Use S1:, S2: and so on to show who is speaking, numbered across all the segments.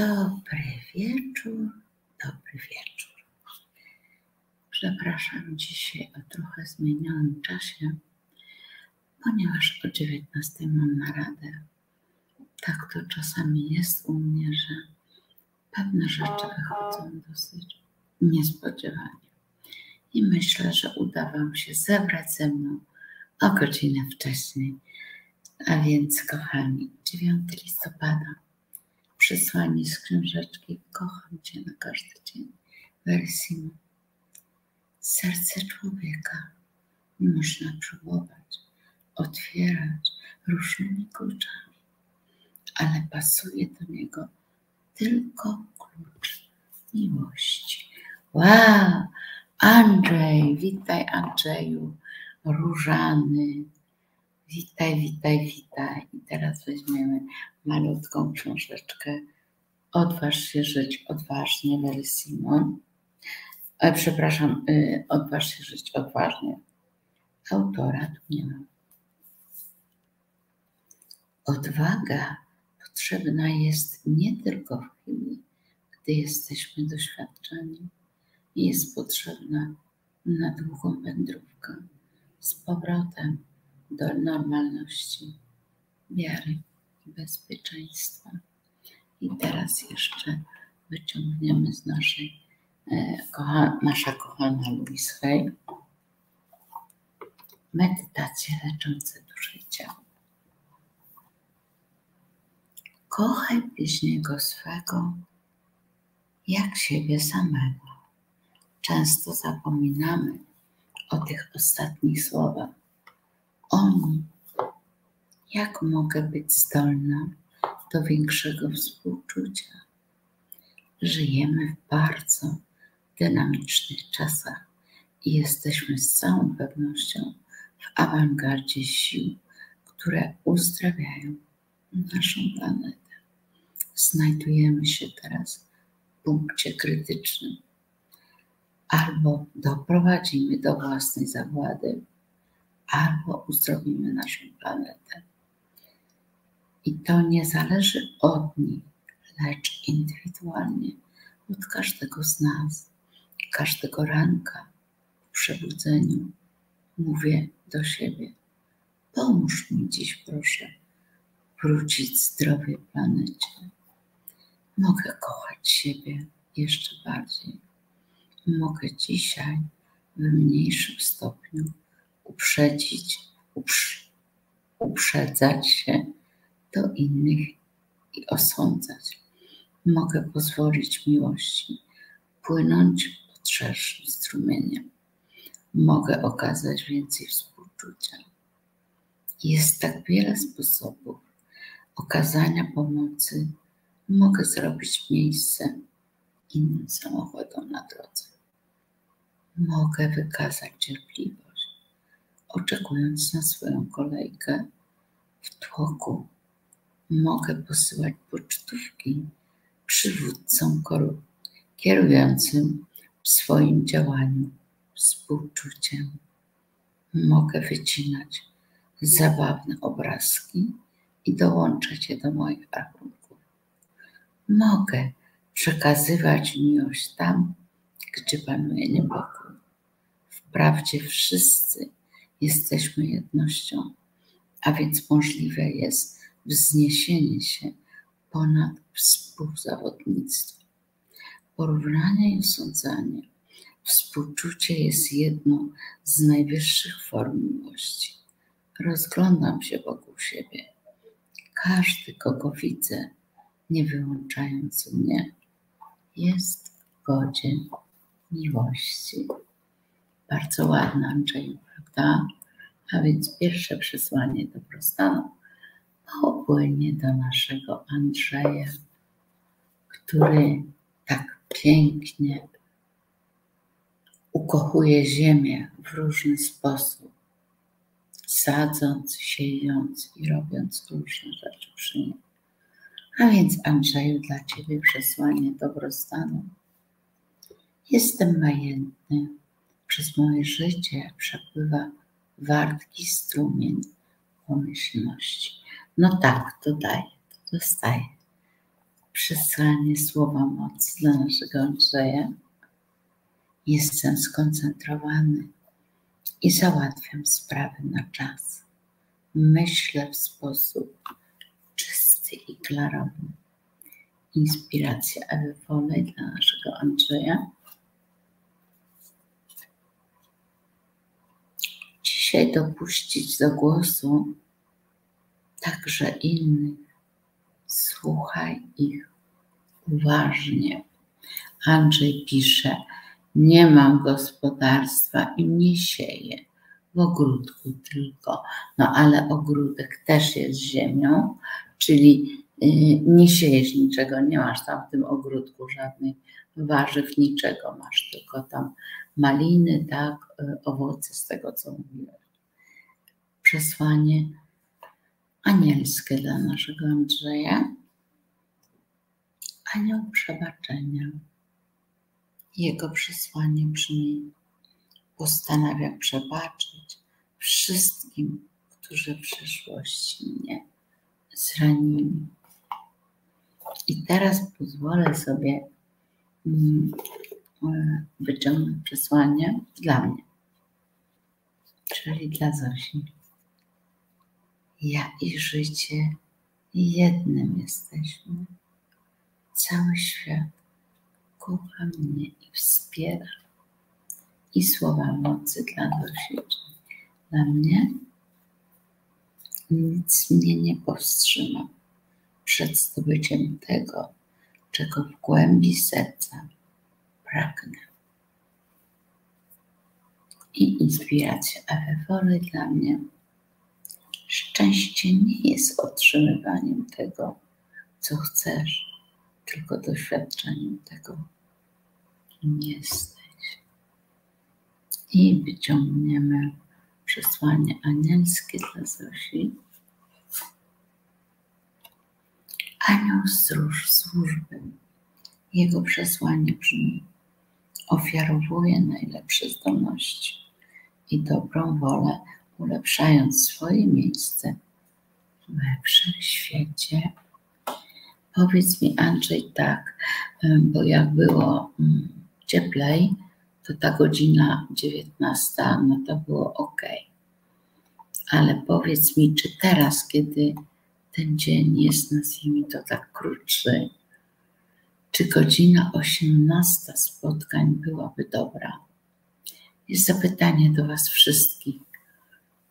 S1: Dobry wieczór, dobry wieczór. Przepraszam dzisiaj o trochę zmienionym czasie, ponieważ o 19 mam naradę. Tak to czasami jest u mnie, że pewne rzeczy wychodzą dosyć niespodziewanie. I myślę, że uda Wam się zebrać ze mną o godzinę wcześniej. A więc, kochani, 9 listopada przesłanie z książeczki Kocham Cię na każdy dzień. Wersji Serce człowieka można próbować otwierać różnymi kluczami, ale pasuje do niego tylko klucz miłości. Wow! Andrzej, witaj Andrzeju, Różany, Witaj, witaj, witaj. I teraz weźmiemy malutką książeczkę Odważ się żyć odważnie, Mary Simon. E, przepraszam, y, Odważ się żyć odważnie. Autora tu nie ma. Odwaga potrzebna jest nie tylko w chwili, gdy jesteśmy doświadczeni. Jest potrzebna na długą wędrówkę z powrotem do normalności, wiary i bezpieczeństwa. I teraz jeszcze wyciągniemy z naszej, e, kocha, nasza kochana Louise Hay medytacje leczące duszę i. Kochaj bliźniego swego jak siebie samego. Często zapominamy o tych ostatnich słowach oni. Jak mogę być zdolna do większego współczucia? Żyjemy w bardzo dynamicznych czasach i jesteśmy z całą pewnością w awangardzie sił, które uzdrawiają naszą planetę. Znajdujemy się teraz w punkcie krytycznym. Albo doprowadzimy do własnej zagłady, albo uzdrowimy naszą planetę. I to nie zależy od nich, lecz indywidualnie od każdego z nas. Każdego ranka w przebudzeniu mówię do siebie: pomóż mi dziś, proszę, wrócić zdrowie planecie. Mogę kochać siebie jeszcze bardziej. Mogę dzisiaj w mniejszym stopniu uprzedzić, uprz, uprzedzać się do innych i osądzać. Mogę pozwolić miłości płynąć pod szerszym strumieniem. Mogę okazać więcej współczucia. Jest tak wiele sposobów okazania pomocy. Mogę zrobić miejsce innym samochodom na drodze. Mogę wykazać cierpliwość oczekując na swoją kolejkę w tłoku. Mogę posyłać pocztówki przywódcom kierującym w swoim działaniu współczuciem. Mogę wycinać zabawne obrazki i dołączać je do moich rachunków. Mogę przekazywać miłość tam, gdzie panuje niepokój. Wprawdzie wszyscy jesteśmy jednością, a więc możliwe jest wzniesienie się ponad współzawodnictwo. Porównanie i osądzanie. Współczucie jest jedną z najwyższych form miłości. Rozglądam się wokół siebie. Każdy, kogo widzę, nie wyłączając mnie, jest w godzie miłości. Bardzo ładna, Andrzeju prawda? A więc pierwsze przesłanie dobrostanu popłynie do naszego Andrzeja, który tak pięknie ukochuje ziemię w różny sposób, sadząc, siejąc i robiąc różne rzeczy przy nim. A więc Andrzeju, dla Ciebie przesłanie dobrostanu. Jestem majętny, przez moje życie przepływa wartki strumień pomyślności. No tak, to daje, to dostaje. przesłanie słowa mocy dla naszego Andrzeja. Jestem skoncentrowany i załatwiam sprawy na czas. Myślę w sposób czysty i klarowny. Inspiracja Ewy Wolej dla naszego Andrzeja. Dzisiaj dopuścić do głosu także innych. Słuchaj ich uważnie. Andrzej pisze, nie mam gospodarstwa i nie sieję w ogródku tylko. No ale ogródek też jest ziemią, czyli y, nie siejesz niczego, nie masz tam w tym ogródku żadnych warzyw, niczego, masz tylko tam maliny, tak, y, owoce z tego, co mówiłem. Przesłanie anielskie dla naszego Andrzeja. Anioł przebaczenia. Jego przesłanie brzmi: Postanawiam przebaczyć wszystkim, którzy w przeszłości mnie zranili. I teraz pozwolę sobie mm, e, wyciągnąć przesłanie dla mnie, czyli dla Zosi. Ja i życie jednym jesteśmy. Cały świat kocha mnie i wspiera. I słowa mocy dla Zosi. Dla mnie nic mnie nie powstrzyma przed zdobyciem tego, czego w głębi serca pragnę. I inspiracja Ewy dla mnie. Szczęście nie jest otrzymywaniem tego, co chcesz, tylko doświadczeniem tego, kim jesteś. I wyciągniemy przesłanie anielskie dla Zosi. Anioł stróż służby. Jego przesłanie brzmi: ofiarowuje najlepsze zdolności i dobrą wolę, ulepszając swoje miejsce we wszechświecie. Powiedz mi, Andrzej, tak, bo jak było mm, cieplej, to ta godzina 19, no to było ok. Ale powiedz mi, czy teraz, kiedy ten dzień jest, nazwijmy to tak krótszy, czy godzina 18 spotkań byłaby dobra? Jest zapytanie do Was wszystkich.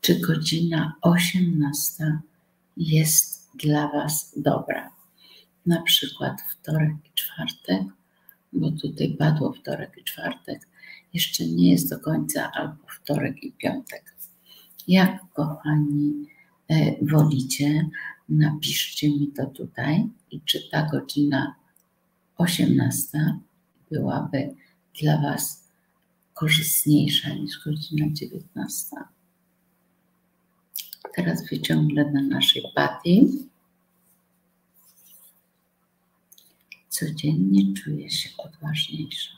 S1: Czy godzina 18 jest dla Was dobra? Na przykład wtorek i czwartek, bo tutaj padło wtorek i czwartek, jeszcze nie jest do końca albo wtorek i piątek. Jak kochani e, wolicie, napiszcie mi to tutaj i czy ta godzina 18 byłaby dla Was korzystniejsza niż godzina 19. Teraz wyciągnę na naszej patii. Codziennie czuję się odważniejsza.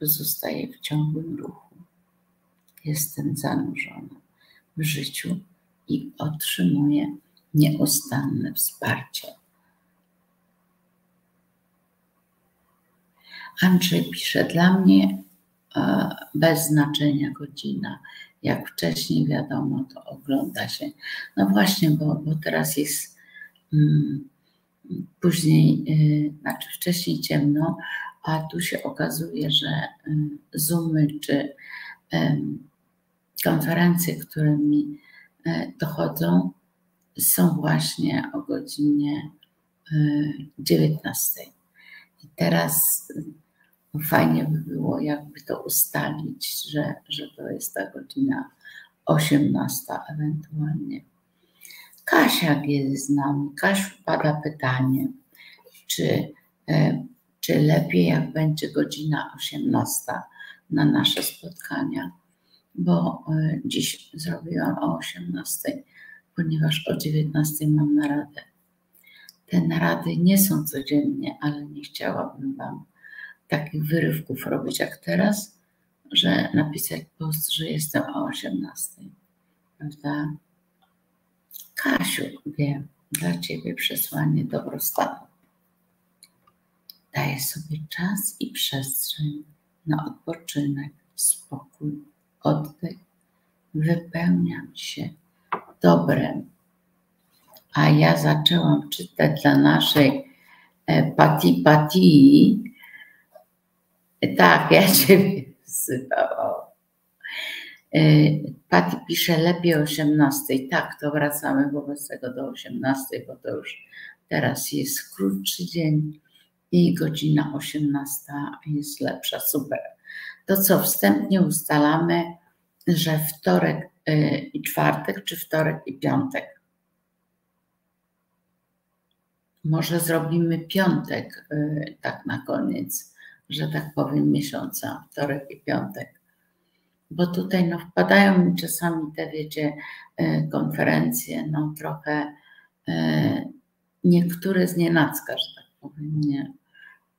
S1: Pozostaję w ciągłym ruchu. Jestem zanurzona w życiu i otrzymuję nieustanne wsparcie. Andrzej pisze, dla mnie e, bez znaczenia godzina. Jak wcześniej wiadomo, to ogląda się. No właśnie, bo, bo teraz jest mm, później, y, znaczy wcześniej ciemno, a tu się okazuje, że y, Zoomy czy y, konferencje, które mi y, dochodzą, są właśnie o godzinie 19. I teraz fajnie by było, jakby to ustalić, że, że to jest ta godzina 18 ewentualnie. Kasia jest z nami. Kasiu, pada pytanie, czy, czy lepiej jak będzie godzina 18 na nasze spotkania, bo dziś zrobiłam o 18 ponieważ o 19 mam naradę. Te narady nie są codziennie, ale nie chciałabym Wam takich wyrywków robić jak teraz, że napisać post, że jestem o 18. Prawda? Kasiu, wiem, dla Ciebie przesłanie dobrostanu. daję sobie czas i przestrzeń na odpoczynek, spokój, oddech. Wypełniam się dobrem. A ja zaczęłam czytać dla naszej e, Pati Pati. Tak, ja Ciebie wzywałam. E, Pati pisze lepiej o 18. Tak, to wracamy wobec tego do 18, bo to już teraz jest krótszy dzień i godzina 18 jest lepsza. Super. To co wstępnie ustalamy, że wtorek y, i czwartek, czy wtorek i piątek. Może zrobimy piątek y, tak na koniec, że tak powiem, miesiąca, wtorek i piątek. Bo tutaj no, wpadają mi czasami te, wiecie, y, konferencje, no trochę niektóre z nienacka, że tak powiem, nie.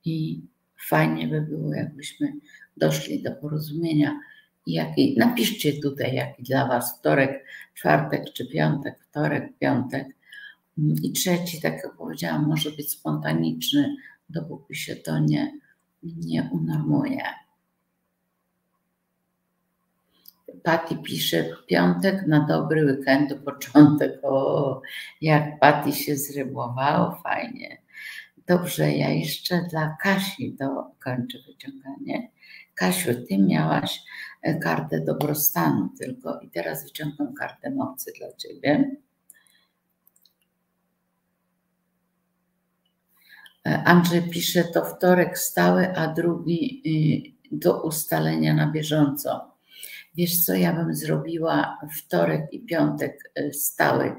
S1: I fajnie by było, jakbyśmy doszli do porozumienia. Jaki, napiszcie tutaj, jaki dla Was wtorek, czwartek czy piątek, wtorek, piątek. I trzeci, tak jak powiedziałam, może być spontaniczny, dopóki się to nie, nie unormuje. Patti pisze piątek na dobry weekend, początek. O, jak Patti się zrybowało, fajnie. Dobrze, ja jeszcze dla Kasi dokończę wyciąganie. Kasiu, ty miałaś e, kartę dobrostanu tylko i teraz wyciągam kartę mocy dla ciebie. Andrzej pisze, to wtorek stały, a drugi y, do ustalenia na bieżąco. Wiesz co, ja bym zrobiła wtorek i piątek y, stały,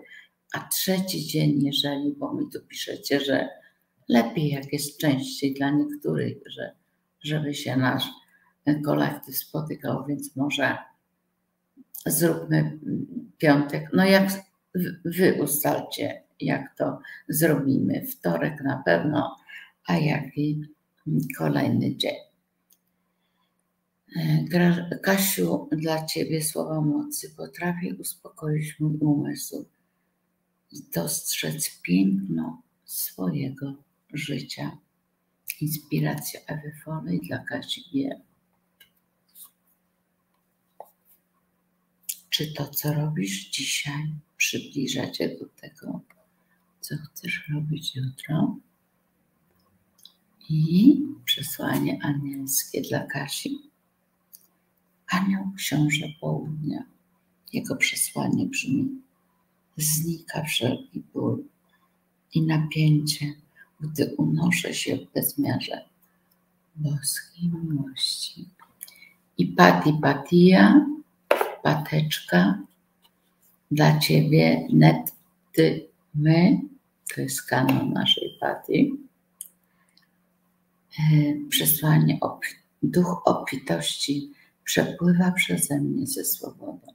S1: a trzeci dzień, jeżeli, bo mi tu piszecie, że lepiej jak jest częściej dla niektórych, że, żeby się nasz kolektyw spotykał, więc może zróbmy piątek. No jak wy ustalcie, jak to zrobimy. Wtorek na pewno, a jaki kolejny dzień. Kasiu, dla Ciebie słowa mocy potrafię uspokoić mój umysł i dostrzec piękno swojego życia. Inspiracja Ewy Foley dla Kasi G. Czy to, co robisz dzisiaj, przybliża Cię do tego, co chcesz robić jutro? I przesłanie anielskie dla Kasi. Anioł Książę Południa. Jego przesłanie brzmi: Znika wszelki ból i napięcie gdy unoszę się w bezmiarze boskiej miłości. I pati patia, pateczka dla Ciebie, net ty, my, to jest kanon naszej pati. E, przesłanie, duch obfitości przepływa przeze mnie ze swobodą.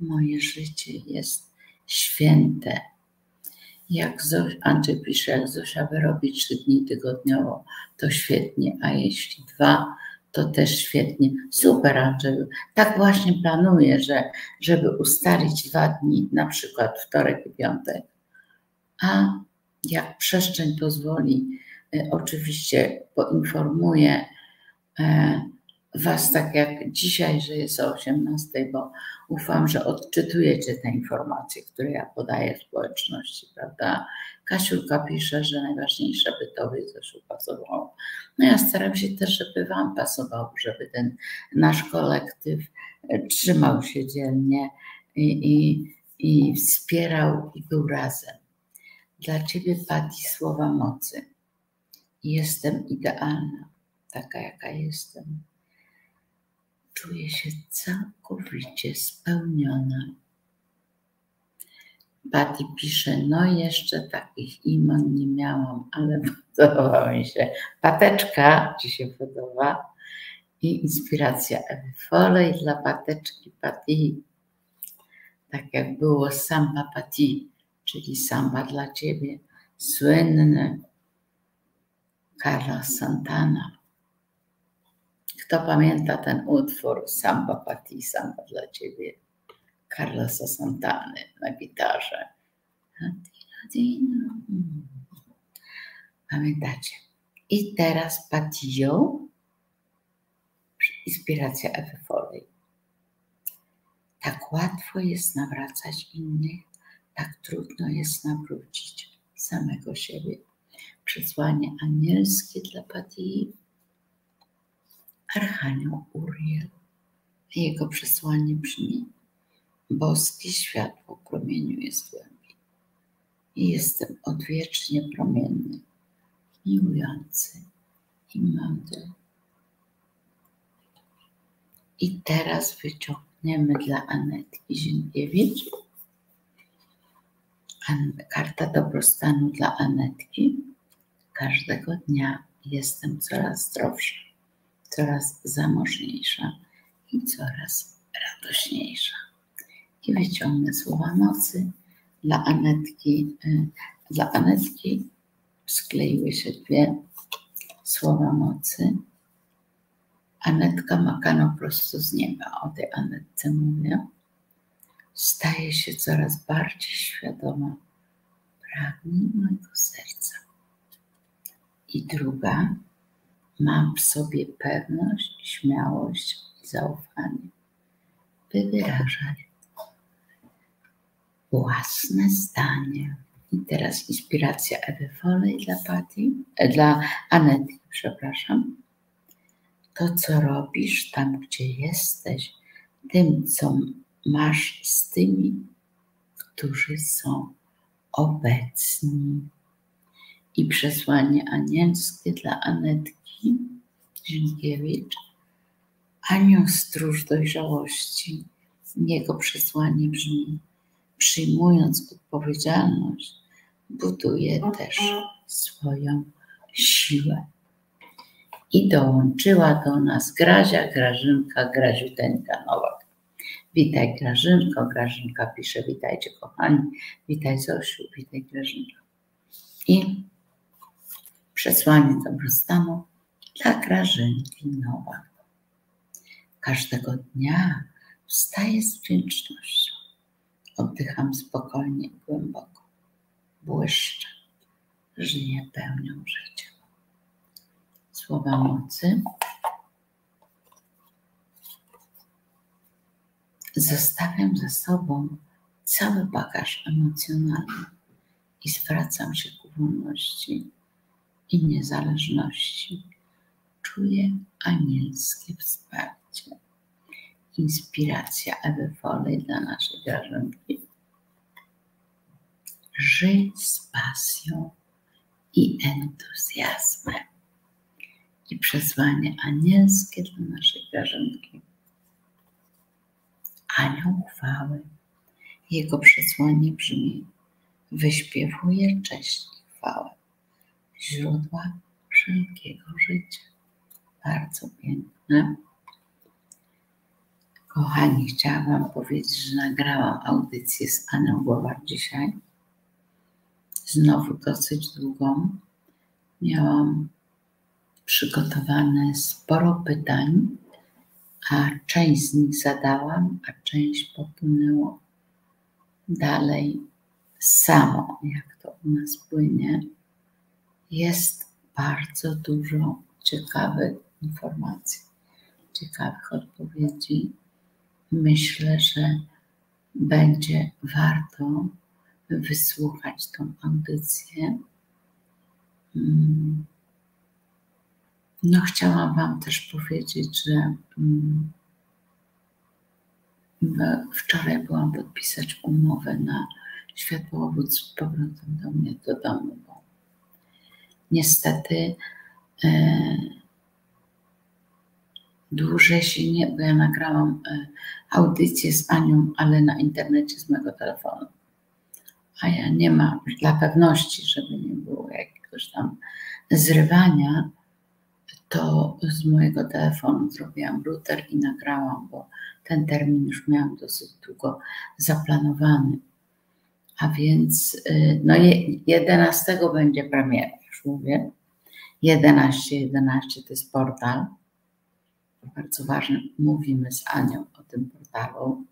S1: Moje życie jest święte jak Zosia, Andrzej pisze, jak Zosia wyrobi trzy dni tygodniowo, to świetnie, a jeśli dwa, to też świetnie. Super, Andrzeju. Tak właśnie planuję, że, żeby ustalić dwa dni, na przykład wtorek i piątek. A jak przestrzeń pozwoli, e, oczywiście poinformuję e, Was tak jak dzisiaj, że jest o 18, bo ufam, że odczytujecie te informacje, które ja podaję w społeczności, prawda? Kasiulka pisze, że najważniejsze, by Tobie coś pasowało. No ja staram się też, żeby Wam pasował, żeby ten nasz kolektyw e, trzymał się dzielnie i, i, i wspierał i był razem. Dla Ciebie, Pati, słowa mocy. Jestem idealna, taka jaka jestem czuję się całkowicie spełniona. Patty pisze, no jeszcze takich imon nie miałam, ale podoba mi się. Pateczka ci się podoba i inspiracja Ewy Foley dla pateczki Patty. Tak jak było samba Patty, czyli samba dla ciebie, słynne Carlos Santana. Kto pamięta ten utwór Samba Pati, Samba dla Ciebie, Carlosa Santany na gitarze. Pamiętacie? I teraz Patio, inspiracja Ewy Foley. Tak łatwo jest nawracać innych, tak trudno jest nawrócić samego siebie. Przesłanie anielskie dla Patii, Archanioł Uriel. Jego przesłanie brzmi: Boskie światło promieniu jest głębi i jestem odwiecznie promienny, miłujący i mądry. I teraz wyciągniemy dla Anetki Zienkiewicz karta dobrostanu dla Anetki. Każdego dnia jestem coraz zdrowsza, coraz zamożniejsza i coraz radośniejsza. I wyciągnę słowa mocy dla Anetki. Y, dla Anetki skleiły się dwie słowa mocy. Anetka Makano prosto z nieba, o tej Anetce mówię, staje się coraz bardziej świadoma pragnień mojego serca. I druga, mam w sobie pewność, śmiałość i zaufanie, by wyrażać własne zdanie. I teraz inspiracja Ewy Foley dla Patty, e, dla Anety, przepraszam. To, co robisz tam, gdzie jesteś, tym, co masz z tymi, którzy są obecni. I przesłanie anielskie dla Anetki Zienkiewicz. Anioł stróż dojrzałości. Jego przesłanie brzmi: przyjmując odpowiedzialność, buduje też swoją siłę. I dołączyła do nas Grazia, Grażynka, Graziuteńka Nowak. Witaj Grażynko, Grażynka pisze, witajcie kochani, witaj Zosiu, witaj Grażynka. I przesłanie dobrostanu dla Grażynki Nowak. Każdego dnia wstaję z wdzięcznością Oddycham spokojnie i głęboko. Błyszczę. Żyję pełnią życia. Słowa mocy. Zostawiam za sobą cały bagaż emocjonalny i zwracam się ku wolności i niezależności. Czuję anielskie wsparcie inspiracja Ewy Foley dla naszej grażynki. Żyj z pasją i entuzjazmem. I przesłanie anielskie dla naszej grażynki. Anioł chwały. Jego przesłanie brzmi: Wyśpiewuję cześć i chwałę, źródła wszelkiego życia. Bardzo piękne. Kochani, chciałam Wam powiedzieć, że nagrałam audycję z Anną Głowar dzisiaj. Znowu dosyć długą. Miałam przygotowane sporo pytań, a część z nich zadałam, a część popłynęło dalej samo, jak to u nas płynie. Jest bardzo dużo ciekawych informacji, ciekawych odpowiedzi myślę, że będzie warto wysłuchać tą audycję. Mm. No, chciałam Wam też powiedzieć, że mm, wczoraj byłam podpisać umowę na światłowód z powrotem do mnie do domu, bo niestety e, dłużej się nie, bo ja nagrałam e, audycję z Anią, ale na internecie z mojego telefonu. A ja nie mam, dla pewności, żeby nie było jakiegoś tam zrywania, to z mojego telefonu zrobiłam router i nagrałam, bo ten termin już miałam dosyć długo zaplanowany. A więc y, no 11 będzie premiera, już mówię. 11, 11 to jest portal bardzo ważne, mówimy z Anią o tym portalu,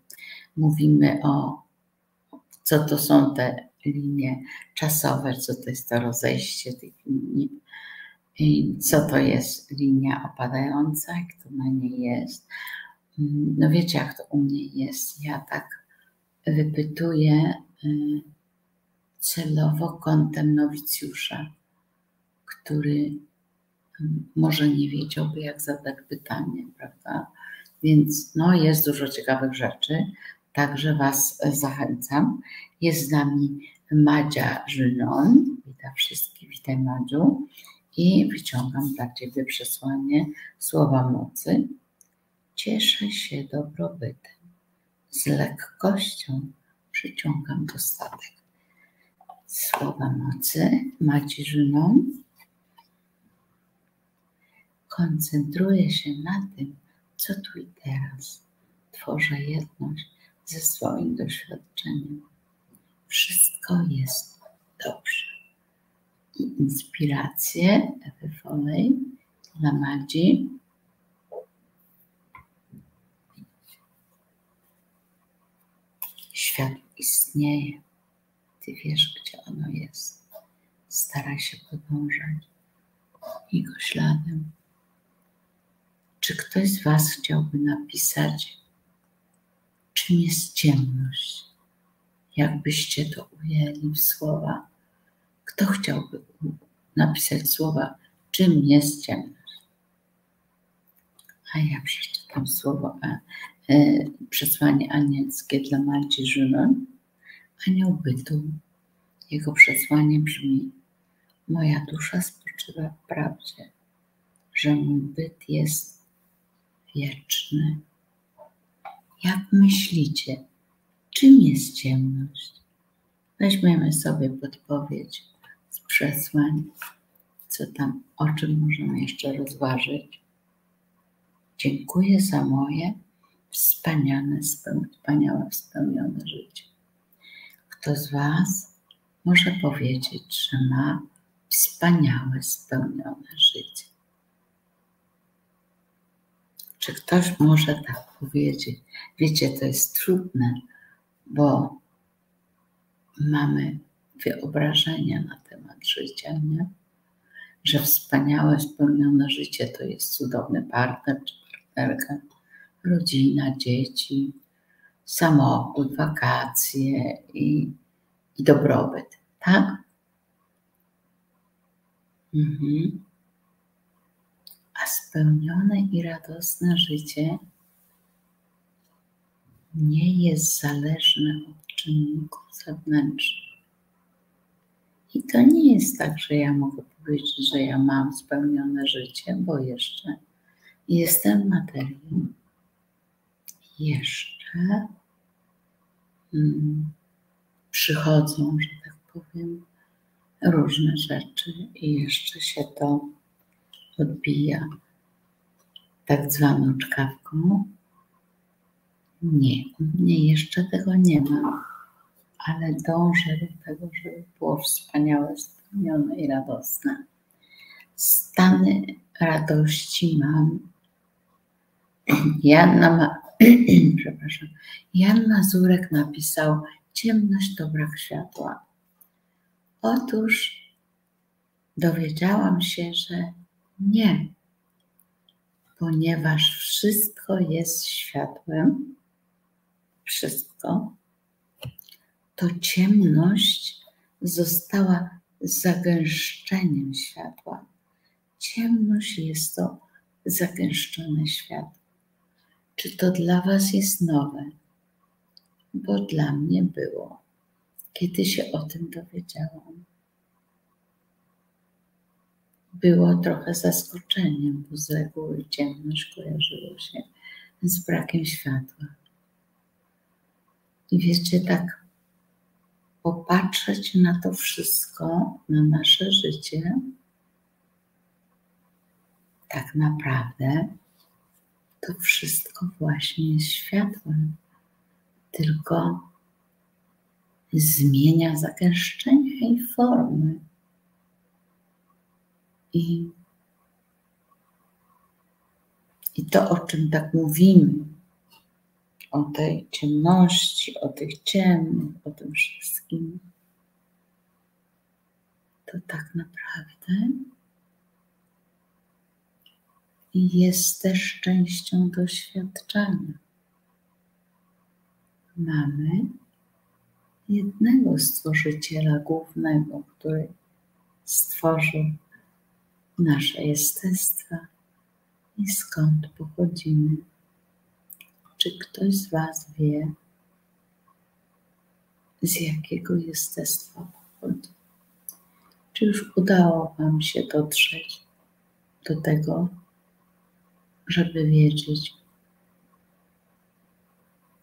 S1: mówimy o co to są te linie czasowe, co to jest to rozejście tych linii. I co to jest linia opadająca, jak to na niej jest? Mm, no wiecie, jak to u mnie jest. Ja tak wypytuję y, celowo kątem nowicjusza, który mm, może nie wiedziałby, jak zadać pytanie, prawda? Więc no, jest dużo ciekawych rzeczy, także Was zachęcam. Jest z nami Madzia Żynon. Witam wszystkich, witaj Madziu. I wyciągam dla Ciebie przesłanie słowa mocy. Cieszę się dobrobytem. Z lekkością przyciągam dostatek. Słowa mocy Żynon. Koncentruję się na tym, co tu i teraz. Tworzę jedność ze swoim doświadczeniem. Wszystko jest dobrze. I inspirację Ewy dla Madzi. Świat istnieje. Ty wiesz, gdzie ono jest. Staraj się podążać jego śladem. Czy ktoś z Was chciałby napisać, czym jest ciemność? Jakbyście to ujęli w słowa? Kto chciałby napisać słowa, czym jest ciemność? A ja przeczytam słowo, a, e, przesłanie anielskie dla Marci Żylon. Anioł bytu. Jego przesłanie brzmi: Moja dusza spoczywa w prawdzie, że mój byt jest wieczny. Jak myślicie, czym jest ciemność? Weźmiemy sobie podpowiedź przesłań, co tam, o czym możemy jeszcze rozważyć. Dziękuję za moje wspaniałe, wspaniałe, spełnione życie. Kto z Was może powiedzieć, że ma wspaniałe, spełnione życie? Czy ktoś może tak powiedzieć? Wiecie, to jest trudne, bo mamy wyobrażenia na temat życia, nie? Że wspaniałe, spełnione życie to jest cudowny partner czy partnerka, rodzina, dzieci, samochód, wakacje i, i dobrobyt, tak? Mhm a spełnione i radosne życie nie jest zależne od czynników zewnętrznych. I to nie jest tak, że ja mogę powiedzieć, że ja mam spełnione życie, bo jeszcze jestem materią. Jeszcze hmm, przychodzą, że tak powiem, różne rzeczy i jeszcze się to odbija tak zwaną czkawką. Nie, u mnie jeszcze tego nie ma, ale dążę do tego, żeby było wspaniałe, spełnione i radosne. Stany radości mam. Janna ma, przepraszam, Jan Mazurek napisał Ciemność to brak światła. Otóż dowiedziałam się, że nie, ponieważ wszystko jest światłem, wszystko, to ciemność została zagęszczeniem światła. Ciemność jest to zagęszczone światło. Czy to dla Was jest nowe? Bo dla mnie było, kiedy się o tym dowiedziałam było trochę zaskoczeniem, bo z reguły ciemność kojarzyło się z brakiem światła. I wiecie, tak popatrzeć na to wszystko, na nasze życie, tak naprawdę to wszystko właśnie jest światłem, tylko zmienia zagęszczenia i formy. I, I to, o czym tak mówimy, o tej ciemności, o tych ciemnych, o tym wszystkim, to tak naprawdę jest też częścią doświadczenia. Mamy jednego stworzyciela głównego, który stworzył nasze jestestwa i skąd pochodzimy. Czy ktoś z Was wie, z jakiego jestestwa pochodzi? Czy już udało Wam się dotrzeć do tego, żeby wiedzieć,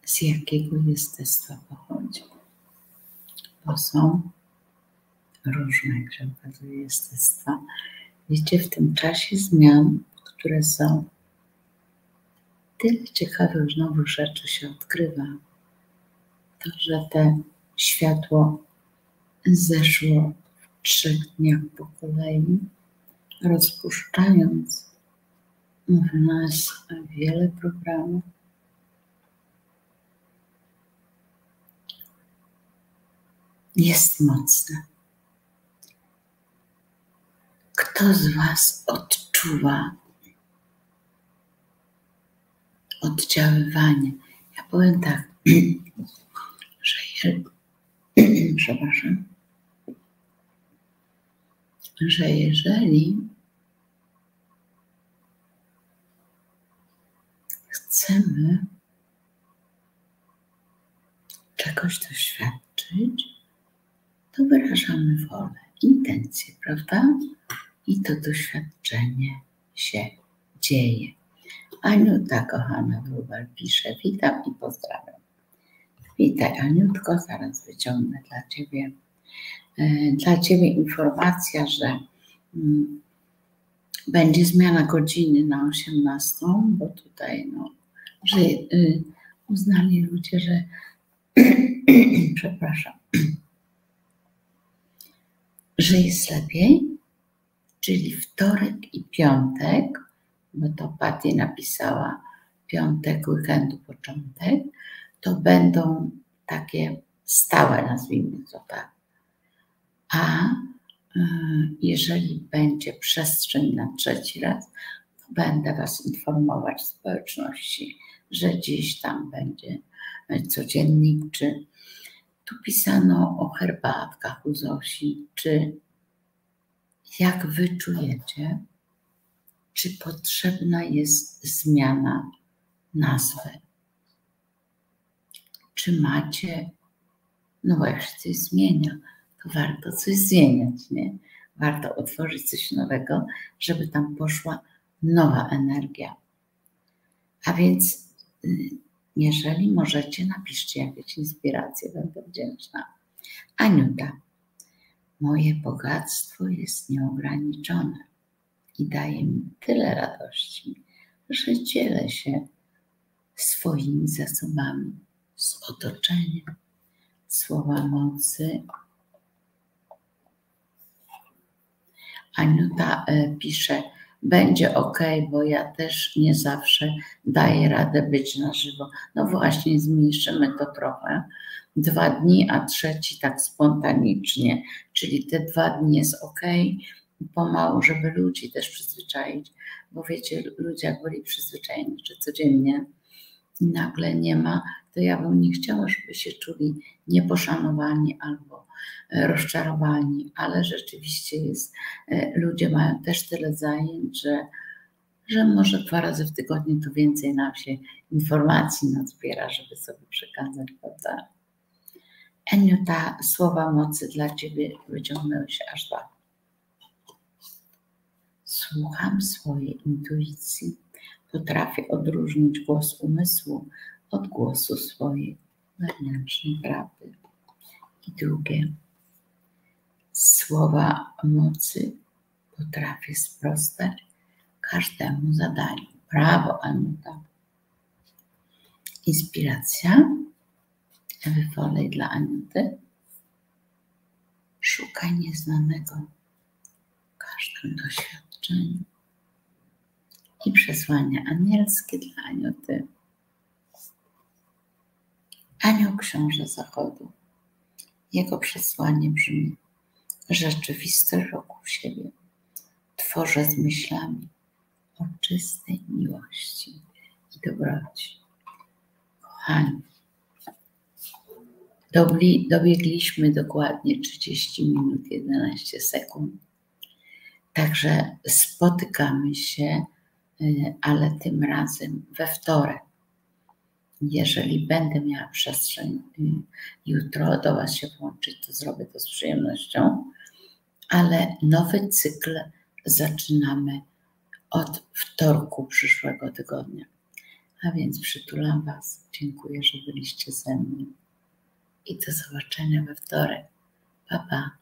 S1: z jakiego jestestwa pochodzi? Bo są różne, jak się okazuje, jestestwa. Wiecie, w tym czasie zmian, które są, tyle ciekawych nowych rzeczy się odkrywa. To, że te światło zeszło w trzech dniach po kolei, rozpuszczając w nas wiele programów. Jest mocne. Kto z Was odczuwa oddziaływanie? Ja powiem tak, że przepraszam, że jeżeli chcemy czegoś doświadczyć, to wyrażamy wolę, intencję, prawda? I to doświadczenie się dzieje. Aniuta, kochana Wróbel, pisze, witam i pozdrawiam. Witaj, Aniutko, zaraz wyciągnę dla Ciebie, e, dla Ciebie informacja, że mm, będzie zmiana godziny na 18, bo tutaj no, że y, uznali ludzie, że przepraszam, że jest lepiej, czyli wtorek i piątek, bo to Patty napisała piątek, weekendu, początek, to będą takie stałe, nazwijmy to tak. A y, jeżeli będzie przestrzeń na trzeci raz, to będę Was informować społeczności, że dziś tam będzie codziennik, czy tu pisano o herbatkach u Zosi, czy jak wy czujecie, czy potrzebna jest zmiana nazwy? Czy macie, no się coś zmienia, to warto coś zmieniać, nie? Warto otworzyć coś nowego, żeby tam poszła nowa energia. A więc, y, jeżeli możecie, napiszcie jakieś inspiracje, będę wdzięczna. Aniuta, moje bogactwo jest nieograniczone i daje mi tyle radości, że dzielę się swoimi zasobami z otoczeniem. Słowa mocy. Aniuta e, pisze, będzie ok, bo ja też nie zawsze daję radę być na żywo. No właśnie, zmniejszymy to trochę. Dwa dni, a trzeci tak spontanicznie, czyli te dwa dni jest ok, pomału, żeby ludzi też przyzwyczaić, bo wiecie, ludzie jak byli przyzwyczajeni, że codziennie nagle nie ma, to ja bym nie chciała, żeby się czuli nieposzanowani albo e, rozczarowani, ale rzeczywiście jest, e, ludzie mają też tyle zajęć, że, że może dwa razy w tygodniu to więcej nam się informacji nazbiera, żeby sobie przekazać, prawda? Eniu, ta słowa mocy dla Ciebie wyciągnęły się aż dwa. Słucham swojej intuicji, potrafię odróżnić głos umysłu od głosu swojej wewnętrznej prawdy. I drugie, słowa mocy potrafię sprostać każdemu zadaniu. Brawo, Anuta. Inspiracja Ewy Folej dla Anuty. Szukaj nieznanego w każdym doświadczeniu. I przesłania anielskie dla Aniuty. Anioł Książę Zachodu. Jego przesłanie brzmi: Rzeczywistość wokół siebie tworzę z myślami o czystej miłości i dobroci. Kochani, dobiegliśmy dokładnie 30 minut 11 sekund. Także spotykamy się, y, ale tym razem we wtorek. Jeżeli będę miała przestrzeń y, jutro do Was się włączyć, to zrobię to z przyjemnością, ale nowy cykl zaczynamy od wtorku przyszłego tygodnia. A więc przytulam Was. Dziękuję, że byliście ze mną. I do zobaczenia we wtorek. Pa, pa.